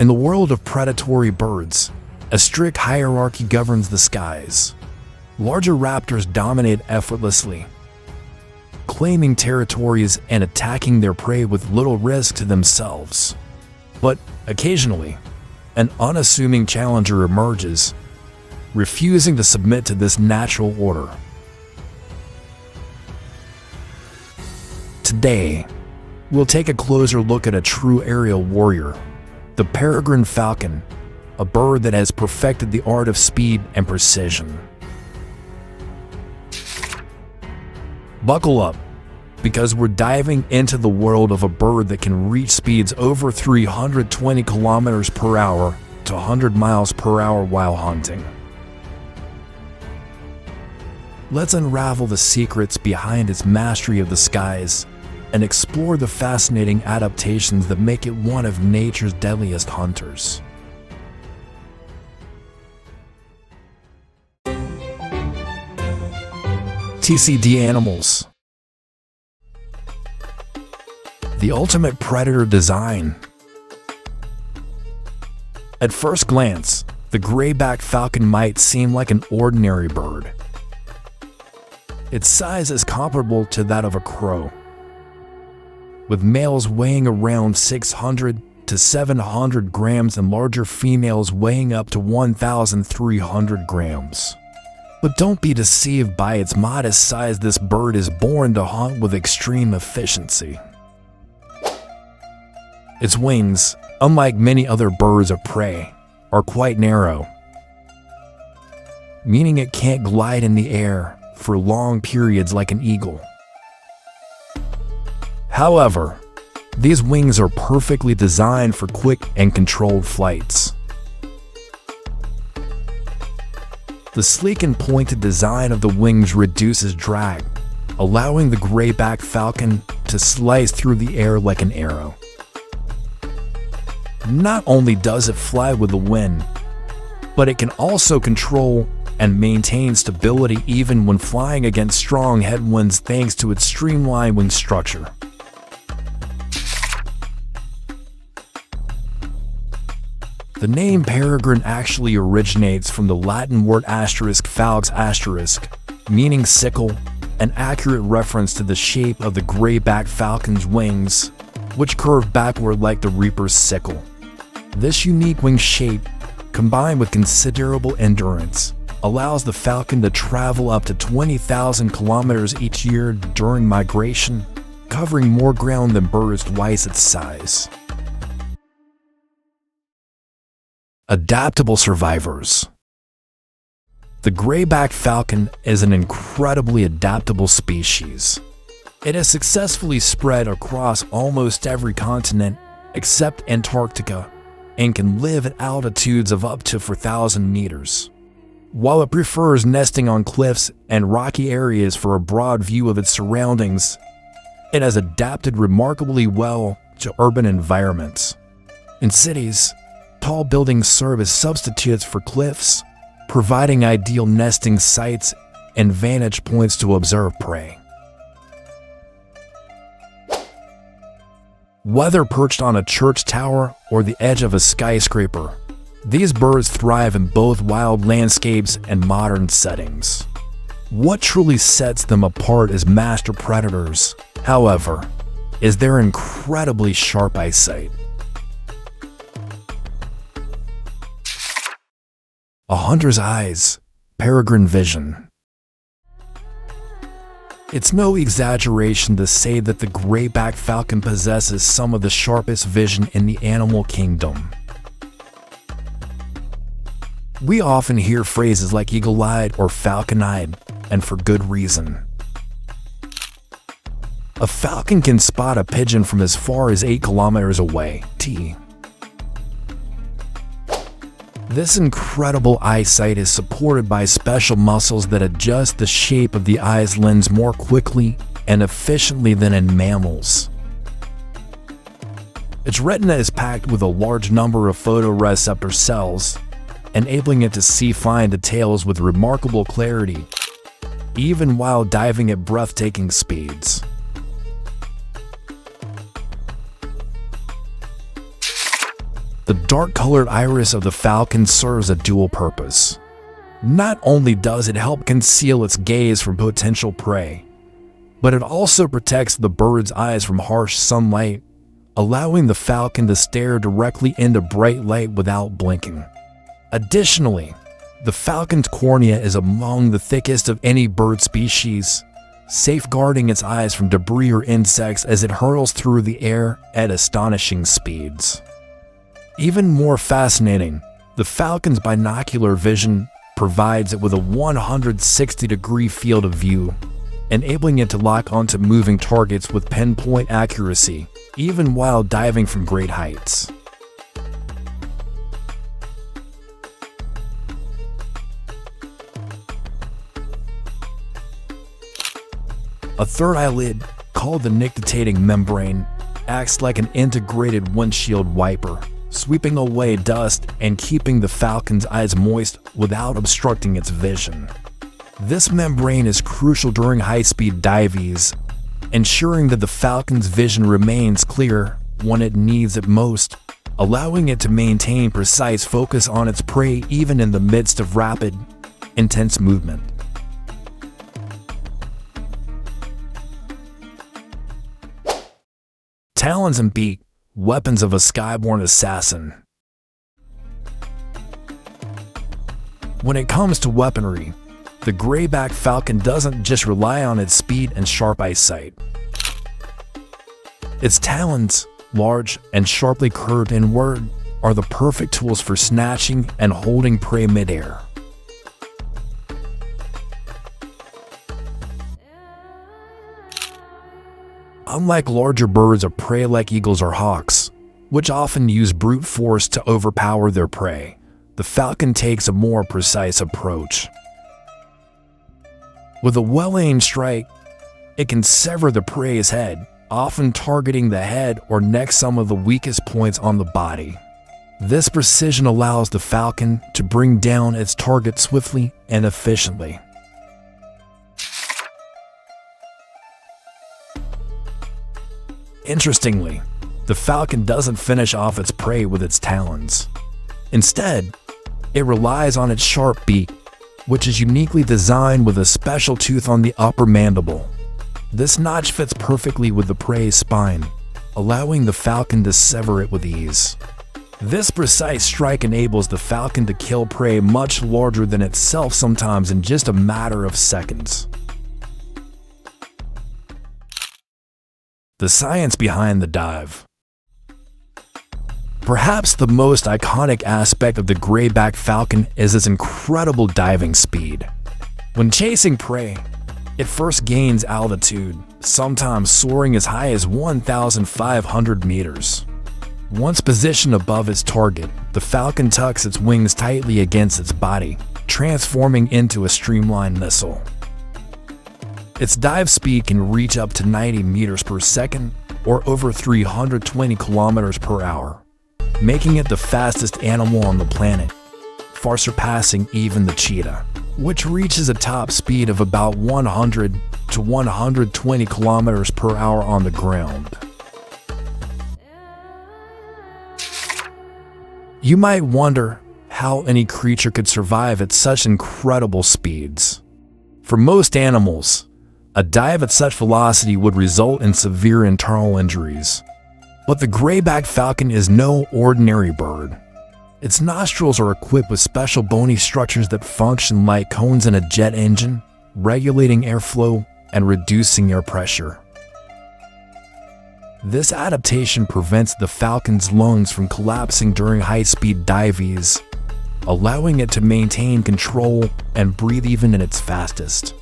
In the world of predatory birds, a strict hierarchy governs the skies. Larger raptors dominate effortlessly, claiming territories and attacking their prey with little risk to themselves. But occasionally, an unassuming challenger emerges, refusing to submit to this natural order. Today, we'll take a closer look at a true aerial warrior, the peregrine falcon, a bird that has perfected the art of speed and precision. Buckle up, because we're diving into the world of a bird that can reach speeds over 320 kilometers per hour to 100 miles per hour while hunting. Let's unravel the secrets behind its mastery of the skies and explore the fascinating adaptations that make it one of nature's deadliest hunters. TCD Animals The ultimate predator design. At first glance, the gray-backed falcon might seem like an ordinary bird. Its size is comparable to that of a crow, with males weighing around 600 to 700 grams and larger females weighing up to 1,300 grams. But don't be deceived by its modest size, this bird is born to hunt with extreme efficiency. Its wings, unlike many other birds of prey, are quite narrow, meaning it can't glide in the air for long periods like an eagle. However, these wings are perfectly designed for quick and controlled flights. The sleek and pointed design of the wings reduces drag, allowing the gray-backed falcon to slice through the air like an arrow. Not only does it fly with the wind, but it can also control and maintain stability even when flying against strong headwinds thanks to its streamlined wing structure. The name peregrine actually originates from the Latin word asterisk falx asterisk, meaning sickle, an accurate reference to the shape of the gray-backed falcon's wings, which curve backward like the reaper's sickle. This unique wing shape, combined with considerable endurance, allows the falcon to travel up to 20,000 kilometers each year during migration, covering more ground than birds twice its size. Adaptable survivors. The gray-backed falcon is an incredibly adaptable species. It has successfully spread across almost every continent except Antarctica and can live at altitudes of up to 4,000 meters. While it prefers nesting on cliffs and rocky areas for a broad view of its surroundings, it has adapted remarkably well to urban environments. In cities, tall buildings serve as substitutes for cliffs, providing ideal nesting sites and vantage points to observe prey. Whether perched on a church tower or the edge of a skyscraper, these birds thrive in both wild landscapes and modern settings. What truly sets them apart as master predators, however, is their incredibly sharp eyesight. A hunter's eyes, peregrine vision. It's no exaggeration to say that the gray-backed falcon possesses some of the sharpest vision in the animal kingdom. We often hear phrases like eagle-eyed or falcon-eyed, and for good reason. A falcon can spot a pigeon from as far as 8 kilometers away, t. This incredible eyesight is supported by special muscles that adjust the shape of the eye's lens more quickly and efficiently than in mammals. Its retina is packed with a large number of photoreceptor cells, enabling it to see fine details with remarkable clarity, even while diving at breathtaking speeds. The dark-colored iris of the falcon serves a dual purpose. Not only does it help conceal its gaze from potential prey, but it also protects the bird's eyes from harsh sunlight, allowing the falcon to stare directly into bright light without blinking. Additionally, the falcon's cornea is among the thickest of any bird species, safeguarding its eyes from debris or insects as it hurls through the air at astonishing speeds. Even more fascinating, the falcon's binocular vision provides it with a 160 degree field of view, enabling it to lock onto moving targets with pinpoint accuracy, even while diving from great heights. A third eyelid, called the nictitating membrane, acts like an integrated windshield wiper, sweeping away dust and keeping the falcon's eyes moist without obstructing its vision. This membrane is crucial during high-speed dives, ensuring that the falcon's vision remains clear when it needs it most, allowing it to maintain precise focus on its prey even in the midst of rapid, intense movement. talons and beak, weapons of a skyborn assassin. When it comes to weaponry, the grayback falcon doesn't just rely on its speed and sharp eyesight. Its talons, large and sharply curved inward, are the perfect tools for snatching and holding prey midair. Unlike larger birds of prey like eagles or hawks, which often use brute force to overpower their prey, the falcon takes a more precise approach. With a well-aimed strike, it can sever the prey's head, often targeting the head or neck some of the weakest points on the body. This precision allows the falcon to bring down its target swiftly and efficiently. Interestingly, the falcon doesn't finish off its prey with its talons. Instead, it relies on its sharp beak, which is uniquely designed with a special tooth on the upper mandible. This notch fits perfectly with the prey's spine, allowing the falcon to sever it with ease. This precise strike enables the falcon to kill prey much larger than itself sometimes in just a matter of seconds. The science behind the dive. Perhaps the most iconic aspect of the grayback falcon is its incredible diving speed. When chasing prey, it first gains altitude, sometimes soaring as high as 1,500 meters. Once positioned above its target, the falcon tucks its wings tightly against its body, transforming into a streamlined missile. Its dive speed can reach up to 90 meters per second or over 320 kilometers per hour, making it the fastest animal on the planet, far surpassing even the cheetah, which reaches a top speed of about 100 to 120 kilometers per hour on the ground. You might wonder how any creature could survive at such incredible speeds. For most animals, a dive at such velocity would result in severe internal injuries. But the grayback falcon is no ordinary bird. Its nostrils are equipped with special bony structures that function like cones in a jet engine, regulating airflow and reducing air pressure. This adaptation prevents the falcon's lungs from collapsing during high-speed dives, allowing it to maintain control and breathe even in its fastest.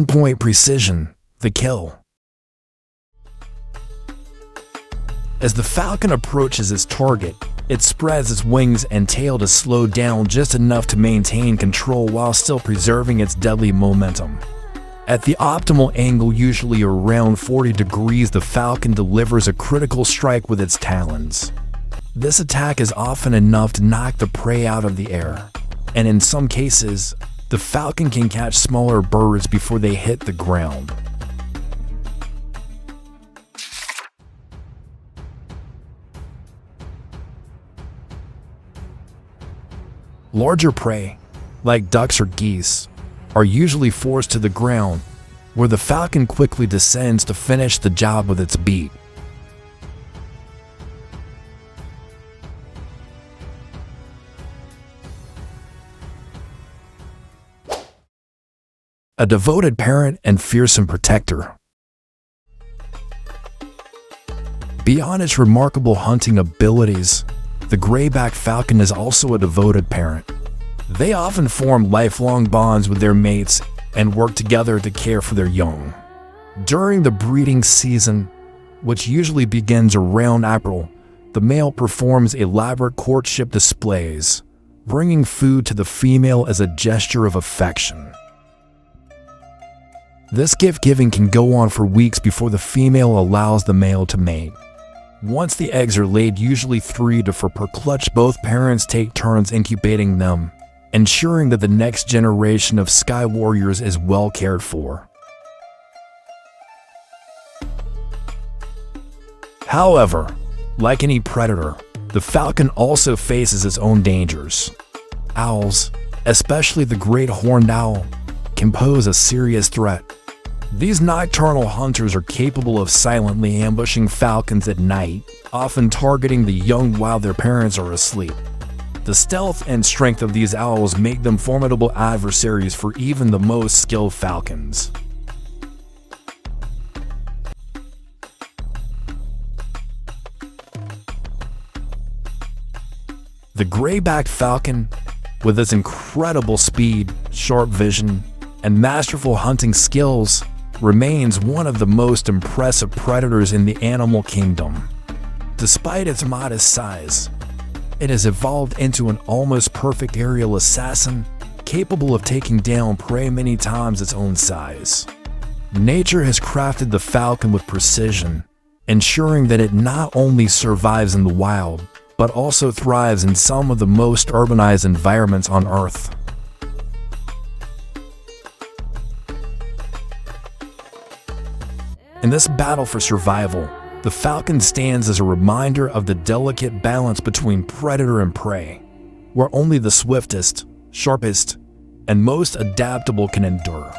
Pinpoint precision, the kill. As the falcon approaches its target, it spreads its wings and tail to slow down just enough to maintain control while still preserving its deadly momentum. At the optimal angle, usually around 40 degrees, the falcon delivers a critical strike with its talons. This attack is often enough to knock the prey out of the air, and in some cases, the falcon can catch smaller birds before they hit the ground. Larger prey, like ducks or geese, are usually forced to the ground, where the falcon quickly descends to finish the job with its beak. A devoted parent and fearsome protector. Beyond its remarkable hunting abilities, the grayback falcon is also a devoted parent. They often form lifelong bonds with their mates and work together to care for their young. During the breeding season, which usually begins around April, the male performs elaborate courtship displays, bringing food to the female as a gesture of affection. This gift giving can go on for weeks before the female allows the male to mate. Once the eggs are laid, usually three to four per clutch, both parents take turns incubating them, ensuring that the next generation of Sky Warriors is well cared for. However, like any predator, the falcon also faces its own dangers. Owls, especially the great horned owl, can pose a serious threat. These nocturnal hunters are capable of silently ambushing falcons at night, often targeting the young while their parents are asleep. The stealth and strength of these owls make them formidable adversaries for even the most skilled falcons. The gray-backed falcon, with its incredible speed, sharp vision, and masterful hunting skills, remains one of the most impressive predators in the animal kingdom. Despite its modest size, it has evolved into an almost perfect aerial assassin, capable of taking down prey many times its own size. Nature has crafted the falcon with precision, ensuring that it not only survives in the wild, but also thrives in some of the most urbanized environments on Earth. In this battle for survival, the falcon stands as a reminder of the delicate balance between predator and prey, where only the swiftest, sharpest, and most adaptable can endure.